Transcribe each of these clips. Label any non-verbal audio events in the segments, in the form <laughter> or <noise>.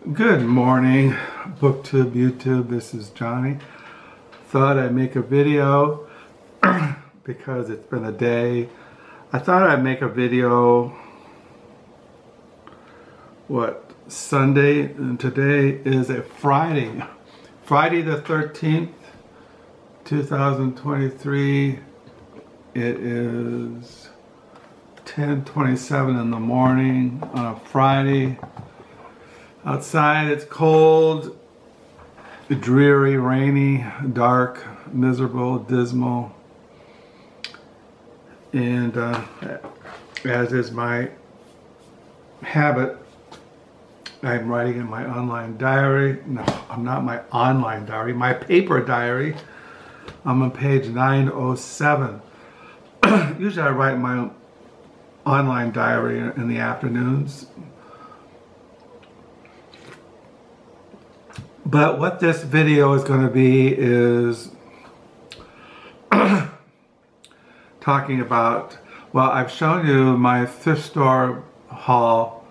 Good morning, BookTube, YouTube. This is Jonny. Thought I'd make a video <clears throat> because it's been a day. I thought I'd make a video, what, Sunday, and today is a Friday. Friday the 13th, 2023. It is 10.27 in the morning on a Friday. Outside it's cold, dreary, rainy, dark, miserable, dismal. And uh, as is my habit, I'm writing in my online diary. No, I'm not my online diary, my paper diary. I'm on page 907. <clears throat> Usually I write my online diary in the afternoons But what this video is going to be is <coughs> talking about, well, I've shown you my thrift store haul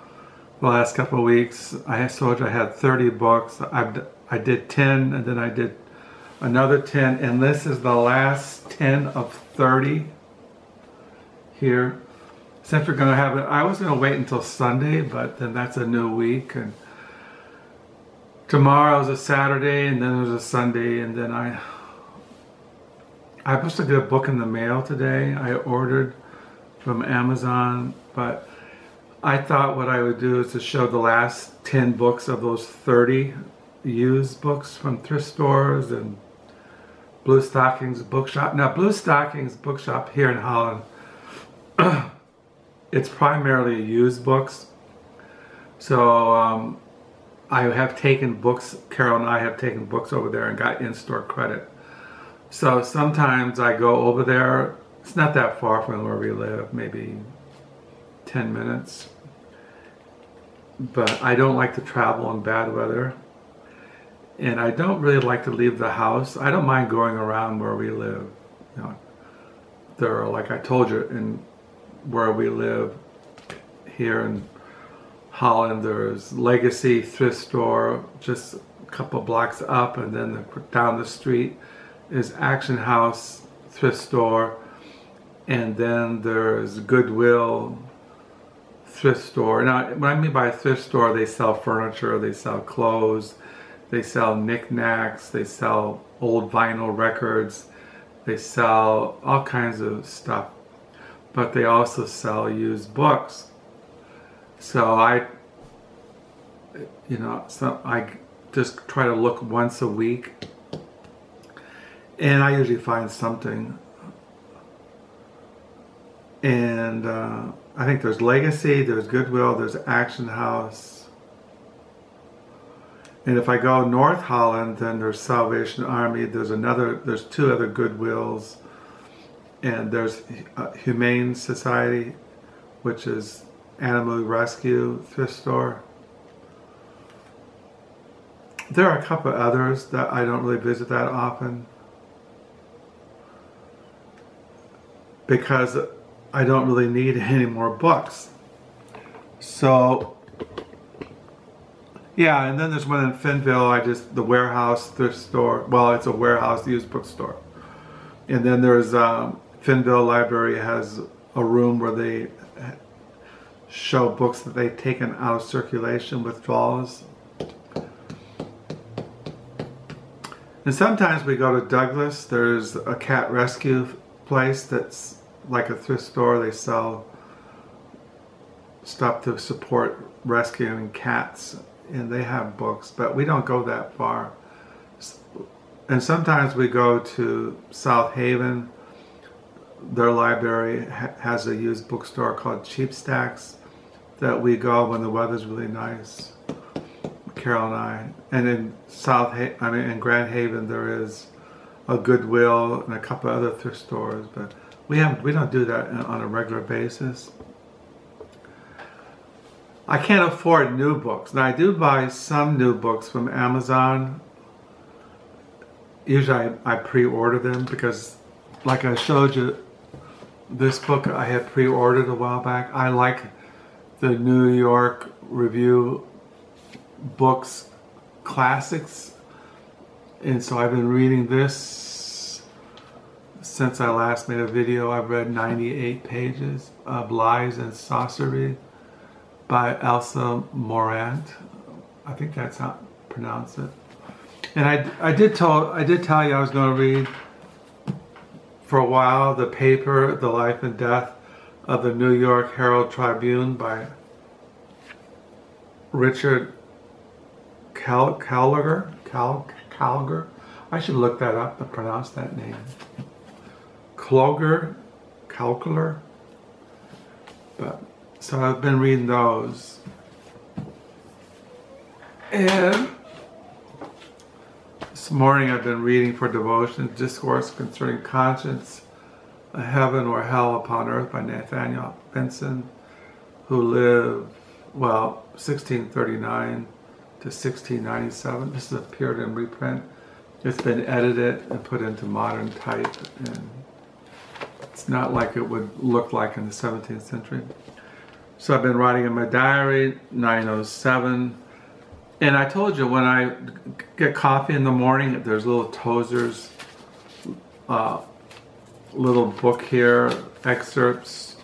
the last couple of weeks. I told you I had 30 books. I've, I did 10 and then I did another 10 and this is the last 10 of 30 here. Since we're going to have it, I was going to wait until Sunday, but then that's a new week and tomorrow's a Saturday and then there's a Sunday and then I I supposed to get a book in the mail today. I ordered from Amazon, but I thought what I would do is to show the last 10 books of those 30 used books from thrift stores and Blue Stockings Bookshop. Now, Blue Stockings Bookshop here in Holland, <clears throat> it's primarily used books. So um, I have taken books, Carol and I have taken books over there and got in-store credit. So sometimes I go over there, it's not that far from where we live, maybe 10 minutes. But I don't like to travel in bad weather. And I don't really like to leave the house. I don't mind going around where we live. You know, there are, like I told you, in where we live here in Holland, there's Legacy Thrift Store, just a couple blocks up, and then the, down the street is Action House Thrift Store, and then there's Goodwill Thrift Store. Now, what I mean by thrift store, they sell furniture, they sell clothes, they sell knickknacks, they sell old vinyl records, they sell all kinds of stuff, but they also sell used books. So I, you know, so I just try to look once a week, and I usually find something. And uh, I think there's Legacy, there's Goodwill, there's Action House. And if I go North Holland, then there's Salvation Army. There's another. There's two other Goodwills, and there's uh, Humane Society, which is Animal Rescue thrift store. There are a couple others that I don't really visit that often because I don't really need <laughs> any more books. So, yeah, and then there's one in Fennville, I just, the warehouse thrift store. Well, it's a warehouse used bookstore. And then there's um, Fennville Library has a room where they show books that they've taken out of circulation, withdrawals. And sometimes we go to Douglas, there's a cat rescue place that's like a thrift store. They sell stuff to support rescuing cats and they have books, but we don't go that far. And sometimes we go to South Haven. Their library ha has a used bookstore called Cheap Stacks that we go when the weather's really nice. Carol and I. And in South, ha I mean, in Grand Haven, there is a Goodwill and a couple other thrift stores, but we have we don't do that on a regular basis. I can't afford new books. Now I do buy some new books from Amazon. Usually I, I pre-order them because like I showed you, this book I had pre-ordered a while back. I like the New York Review books, classics. And so I've been reading this since I last made a video. I've read 98 pages of Lies and Sorcery by Elsa Morant. I think that's how I pronounce it. And I, I did tell I did tell you I was going to read for a while the paper, The Life and Death of the New York Herald Tribune by Richard Cal Calger. Cal. I should look that up and pronounce that name. Cloger, Calcular. But so I've been reading those. And this morning I've been reading for devotion Discourse Concerning Conscience, a Heaven or Hell Upon Earth by Nathanael Vincent, who lived, well, 1639 to 1697. This has appeared in reprint. It's been edited and put into modern type, and it's not like it would look like in the 17th century. So I've been writing in my diary, 907. And I told you when I get coffee in the morning, there's little Tozer's uh, little book here, excerpts,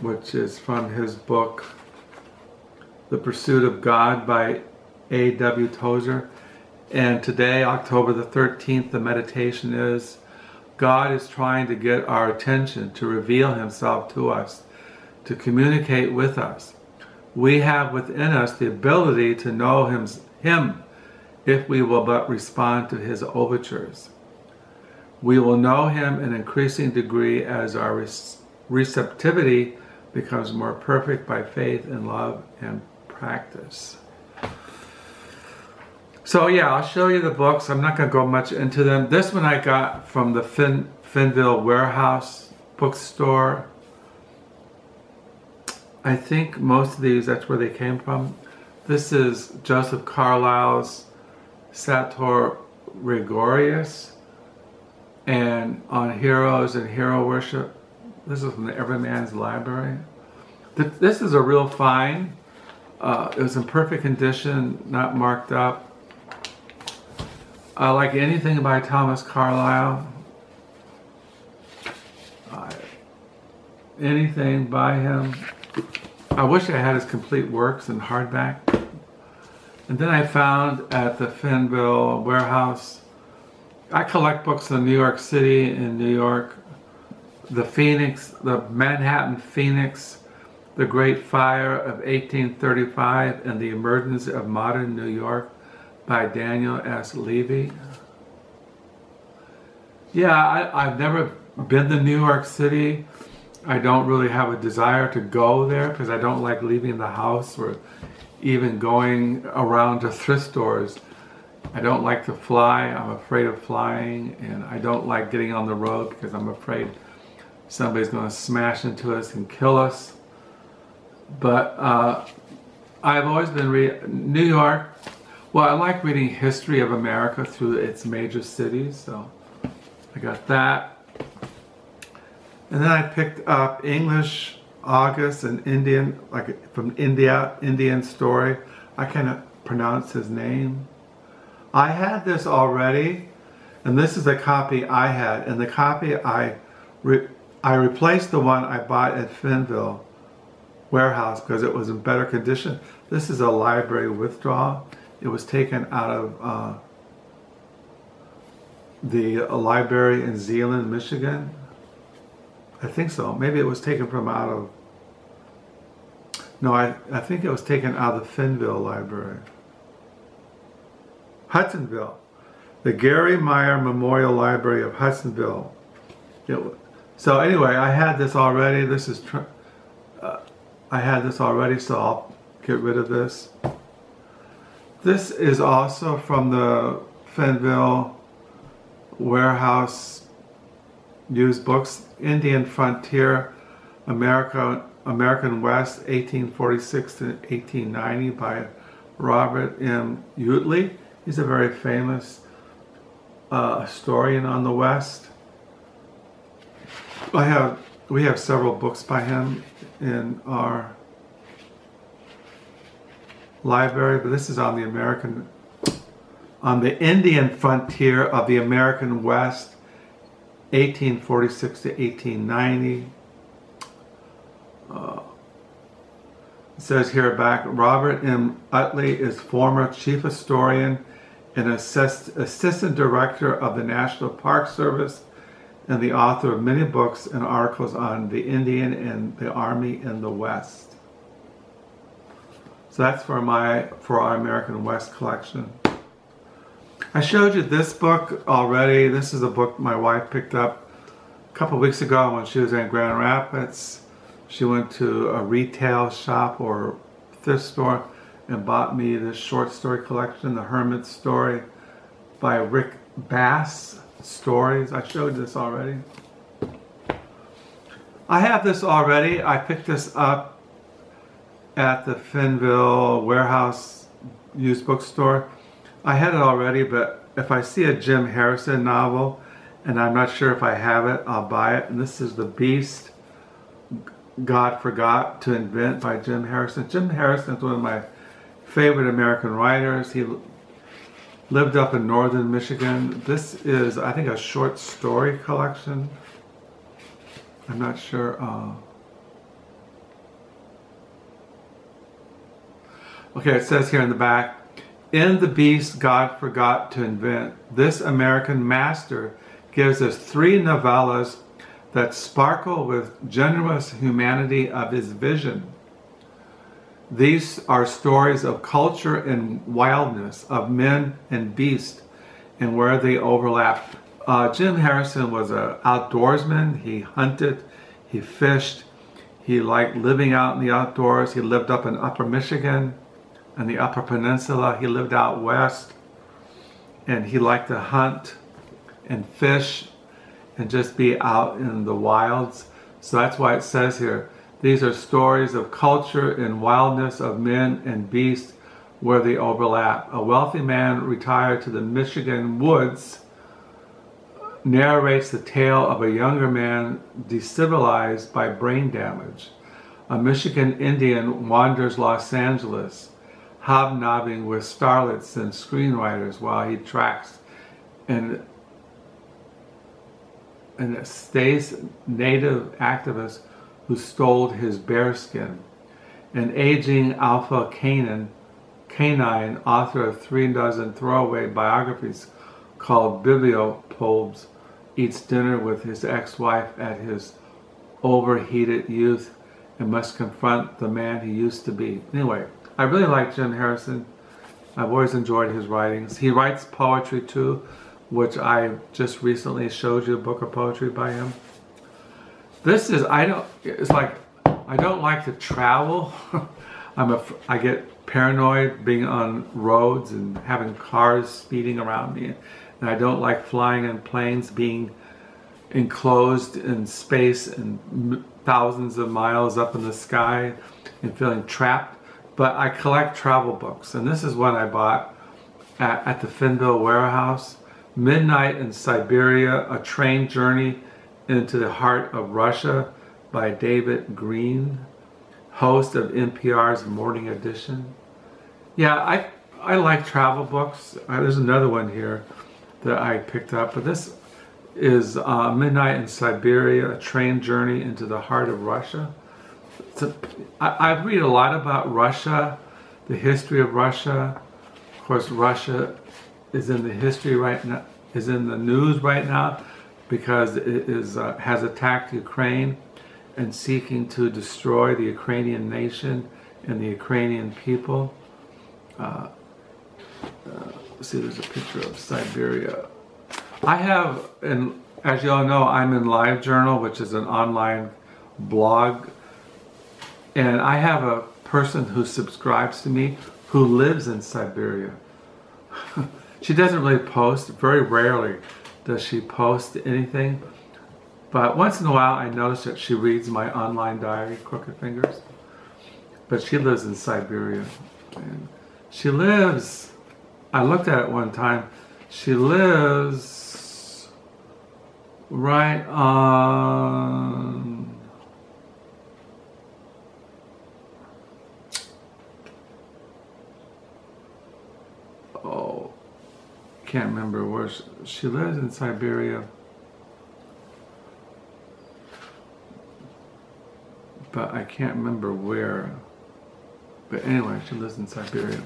which is from his book, The Pursuit of God by A.W. Tozer. And today, October the 13th, the meditation is God is trying to get our attention, to reveal himself to us to communicate with us. We have within us the ability to know him, him if we will but respond to his overtures. We will know him in increasing degree as our receptivity becomes more perfect by faith and love and practice. So yeah, I'll show you the books. I'm not going to go much into them. This one I got from the Fin, Fennville Warehouse bookstore. I think most of these, that's where they came from. This is Joseph Carlyle's Sartor Resartus and on heroes and hero worship. This is from the Everyman's Library. This is a real find. Uh, it was in perfect condition, not marked up. I like anything by Thomas Carlyle. Uh, anything by him. I wish I had his complete works in hardback. And then I found at the Fennville warehouse, I collect books in New York City, in New York, the Phoenix, the Manhattan Phoenix, the Great Fire of 1835, and the Emergence of Modern New York by Daniel S. Levy. Yeah, I, I've never been to New York City. I don't really have a desire to go there because I don't like leaving the house or even going around to thrift stores. I don't like to fly. I'm afraid of flying and I don't like getting on the road because I'm afraid somebody's going to smash into us and kill us. But uh, I've always been reading New York. Well, I like reading history of America through its major cities, so I got that. And then I picked up English August and Indian, like from India, Indian story. I cannot pronounce his name. I had this already, and this is the copy I had. And the copy I, re I replaced the one I bought at Fennville warehouse because it was in better condition. This is a library withdrawal. It was taken out of uh, the library in Zeeland, Michigan. I think so. Maybe it was taken from out of. No, I, I think it was taken out of the Fennville Library. Hudsonville. The Gary Byker Memorial Library of Hudsonville. It, so anyway, I had this already. This is, uh, I had this already, so I'll get rid of this. This is also from the Fennville Warehouse used books. Indian Frontier, America, American West, 1846 to 1890 by Robert M. Utley. He's a very famous uh, historian on the West. I have, we have several books by him in our library, but this is on the American, on the Indian frontier of the American West, 1846 to 1890. Uh, it says here back, Robert M. Utley is former chief historian and assist, assistant director of the National Park Service and the author of many books and articles on the Indian and the Army in the West. So that's for my for our American West collection. I showed you this book already. This is a book my wife picked up a couple weeks ago when she was in Grand Rapids. She went to a retail shop or thrift store and bought me this short story collection, The Hermit Story by Rick Bass Stories. I showed this already. I have this already. I picked this up at the Fennville Warehouse used bookstore. I had it already, but if I see a Jim Harrison novel and I'm not sure if I have it, I'll buy it. And this is The Beast God Forgot to Invent by Jim Harrison. Jim Harrison is one of my favorite American writers. He lived up in northern Michigan. This is, I think, a short story collection. I'm not sure. Uh, Okay, it says here in the back, in the beast God forgot to invent, this American master gives us three novellas that sparkle with generous humanity of his vision. These are stories of culture and wildness, of men and beast, and where they overlap. Uh, Jim Harrison was an outdoorsman. He hunted, he fished, he liked living out in the outdoors. He lived up in Upper Michigan in the Upper Peninsula. He lived out west and he liked to hunt and fish and just be out in the wilds. So that's why it says here, these are stories of culture and wildness of men and beasts where they overlap. A wealthy man retired to the Michigan woods narrates the tale of a younger man decivilized by brain damage. A Michigan Indian wanders Los Angeles hobnobbing with starlets and screenwriters while he tracks and and stays native activist who stole his bearskin. An aging alpha canine, canine author of three dozen throwaway biographies called Bibliopolbs eats dinner with his ex-wife at his overheated youth and must confront the man he used to be. Anyway, I really like Jim Harrison. I've always enjoyed his writings. He writes poetry too, which I just recently showed you a book of poetry by him. This is I don't. It's like I don't like to travel. <laughs> I'm a. I get paranoid being on roads and having cars speeding around me, and I don't like flying in planes, being enclosed in space and thousands of miles up in the sky, and feeling trapped but I collect travel books, and this is one I bought at, at the Fennville warehouse. Midnight in Siberia, A Train Journey into the Heart of Russia by David Greene, host of NPR's Morning Edition. Yeah, I, I like travel books. Uh, there's another one here that I picked up, but this is uh, Midnight in Siberia, A Train Journey into the Heart of Russia a, I, I read a lot about Russia, the history of Russia. Of course, Russia is in the history right now, is in the news right now because it is uh, has attacked Ukraine and seeking to destroy the Ukrainian nation and the Ukrainian people. Uh, uh, see, there's a picture of Siberia. I have, and as you all know, I'm in LiveJournal, which is an online blog and I have a person who subscribes to me who lives in Siberia. <laughs> she doesn't really post, very rarely does she post anything. But once in a while, I notice that she reads my online diary, Crooked Fingers. But she lives in Siberia. And she lives, I looked at it one time, she lives right on can't remember where she, she lives in Siberia. But I can't remember where. But anyway, she lives in Siberia.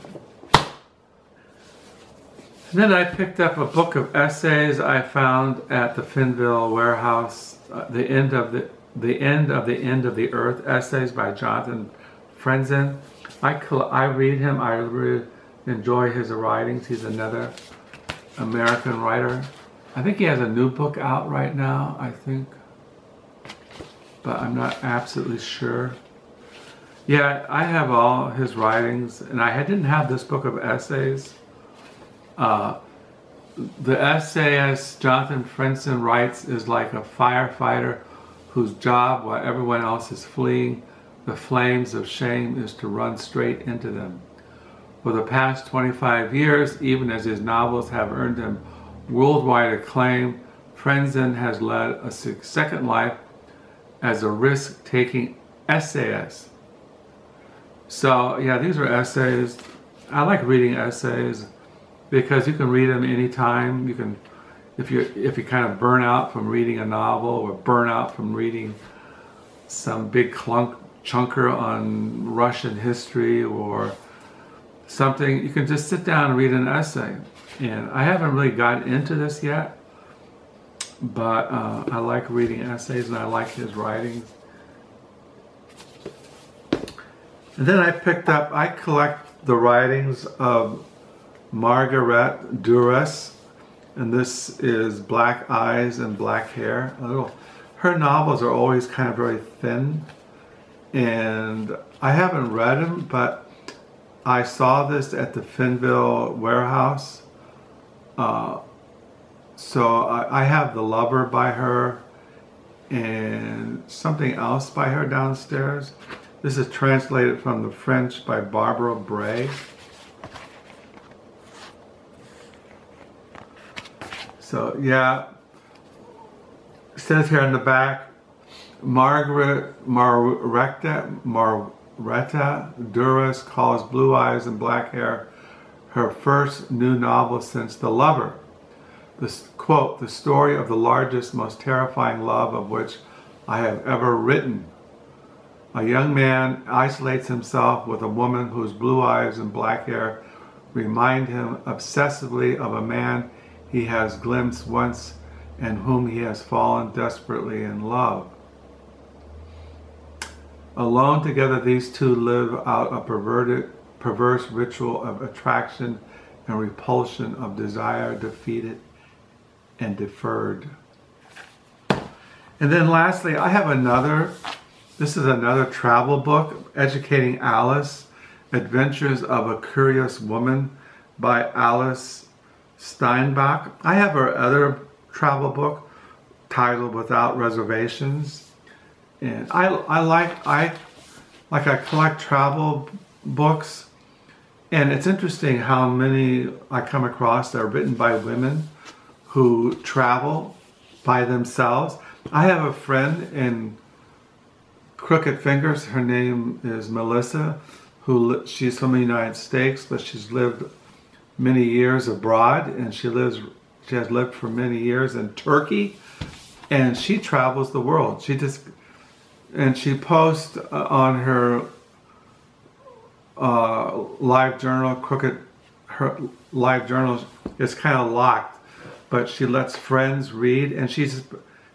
And then I picked up a book of essays I found at the Fennville warehouse, uh, the end of the the end of the end of the earth essays by Jonathan Franzen. I I read him. I really enjoy his writings. He's another American writer. I think he has a new book out right now. I think, but I'm not absolutely sure. Yeah, I have all his writings, and I didn't have this book of essays. Uh, the essayist Jonathan Franzen writes is like a firefighter whose job, while everyone else is fleeing the flames of shame, is to run straight into them. For the past 25 years, even as his novels have earned him worldwide acclaim, Franzen has led a second life as a risk-taking essayist. So yeah, these are essays. I like reading essays because you can read them anytime. You can, if you if you kind of burn out from reading a novel or burn out from reading some big clunk chunker on Russian history or something, you can just sit down and read an essay. And I haven't really gotten into this yet, but uh, I like reading essays and I like his writings. And then I picked up, I collect the writings of Margaret Duras, and this is Black Eyes and Black Hair. Little, her novels are always kind of very thin, and I haven't read them, but I saw this at the Fennville warehouse. Uh, so I, I have The Lover by her and something else by her downstairs. This is translated from the French by Barbara Bray. So yeah, it says here in the back, Margaret Marreta, Marreta Duras calls Blue Eyes and Black Hair her first new novel since The Lover. This quote, the story of the largest, most terrifying love of which I have ever written. A young man isolates himself with a woman whose blue eyes and black hair remind him obsessively of a man he has glimpsed once and whom he has fallen desperately in love. Alone together, these two live out a perverted, perverse ritual of attraction and repulsion, of desire defeated and deferred. And then lastly, I have another, this is another travel book, Educating Alice, Adventures of a Curious Woman by Alice Steinbach. I have her other travel book titled Without Reservations. And I, I like I like I collect travel books and it's interesting how many I come across that are written by women who travel by themselves. I have a friend in Crooked Fingers, her name is Melissa, who she's from the United States, but she's lived many years abroad and she lives she has lived for many years in Turkey and she travels the world she just and she posts uh, on her uh, live journal crooked her live journal is kind of locked but she lets friends read and she's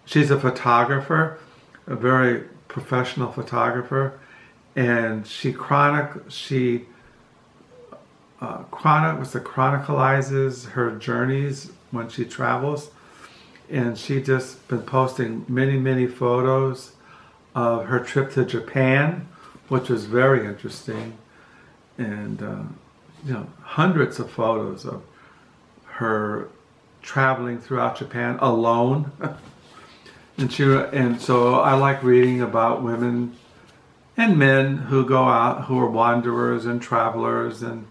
she's a photographer a very professional photographer and she chronic she uh, chronic was the chronicalizes her journeys when she travels and she just been posting many many photos of her trip to Japan which was very interesting and uh, you know hundreds of photos of her traveling throughout Japan alone <laughs> and she and so I like reading about women and men who go out who are wanderers and travelers and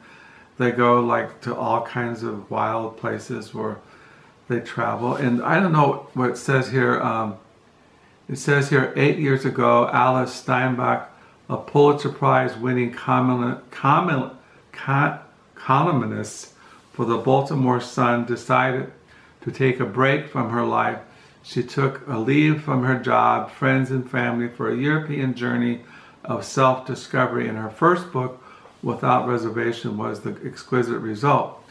they go like to all kinds of wild places where they travel. And I don't know what it says here. Um, it says here, eight years ago, Alice Steinbach, a Pulitzer Prize winning columnist for the Baltimore Sun decided to take a break from her life. She took a leave from her job, friends, and family for a European journey of self discovery. And her first book, Without Reservation, was the exquisite result.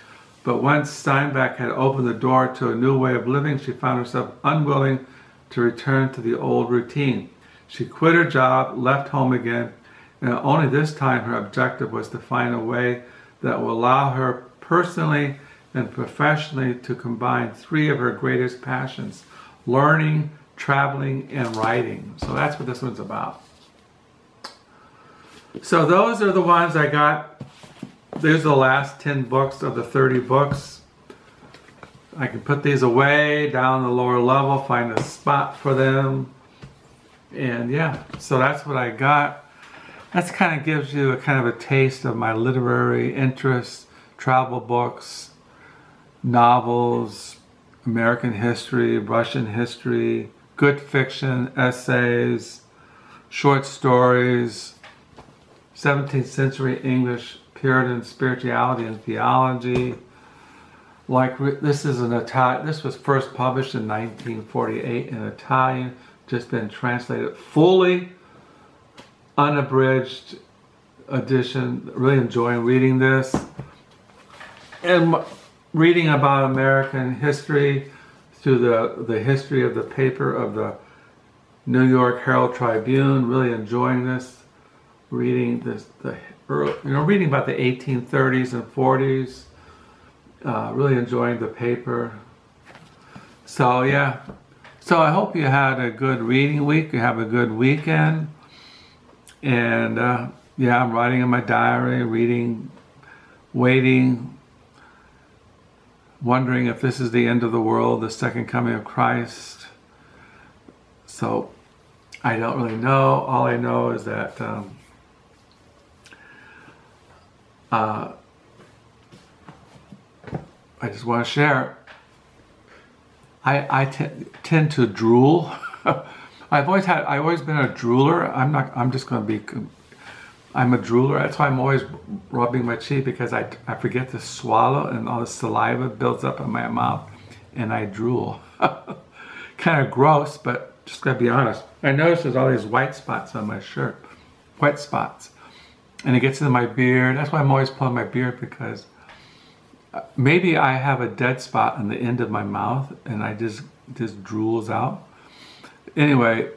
But once Steinbach had opened the door to a new way of living, she found herself unwilling to return to the old routine. She quit her job, left home again, and only this time her objective was to find a way that will allow her personally and professionally to combine three of her greatest passions learning, traveling, and writing. So that's what this one's about. So those are the ones I got. There's the last 10 books of the 30 books. I can put these away down the lower level, find a spot for them. And yeah, so that's what I got. That kind of gives you a kind of a taste of my literary interests, travel books, novels, American history, Russian history, good fiction, essays, short stories, 17th century English Puritan spirituality and theology. Like this is an Italian. This was first published in 1948 in Italian, just been translated fully, unabridged edition. Really enjoying reading this, and reading about American history through the the history of the paper of the New York Herald Tribune. Really enjoying this reading this, the you know, reading about the 1830s and 40s. Uh, really enjoying the paper. So yeah, so I hope you had a good reading week. You have a good weekend, and uh, yeah, I'm writing in my diary, reading, waiting, wondering if this is the end of the world, the second coming of Christ. So I don't really know. All I know is that. Um, uh, I just want to share. I, I tend to drool. <laughs> I've always had. I've always been a drooler. I'm not. I'm just going to be. I'm a drooler. That's why I'm always rubbing my cheek because I, I forget to swallow and all the saliva builds up in my mouth and I drool. <laughs> kind of gross, but just gotta be honest. I notice there's all these white spots on my shirt. White spots and it gets into my beard. That's why I'm always pulling my beard because maybe I have a dead spot on the end of my mouth and I just just drools out. Anyway,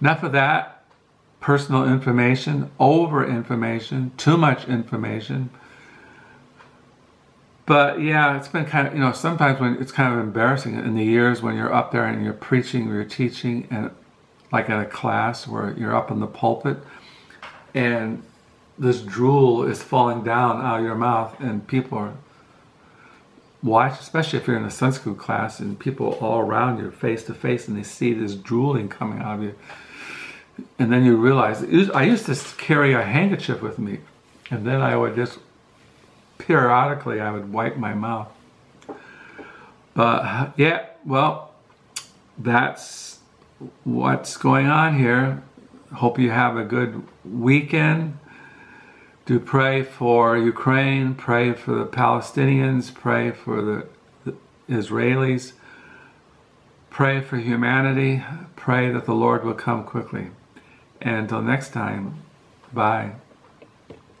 enough of that personal information, over information, too much information. But yeah, it's been kind of, you know, sometimes when it's kind of embarrassing in the years when you're up there and you're preaching or you're teaching and like at a class where you're up in the pulpit and this drool is falling down out of your mouth and people are watch especially if you're in a Sunday school class and people all around you face to face and they see this drooling coming out of you and then you realize I used to carry a handkerchief with me and then I would just periodically I would wipe my mouth. But yeah well that's what's going on here. Hope you have a good weekend do pray for Ukraine, pray for the Palestinians, pray for the, the Israelis, pray for humanity, pray that the Lord will come quickly. And until next time, bye.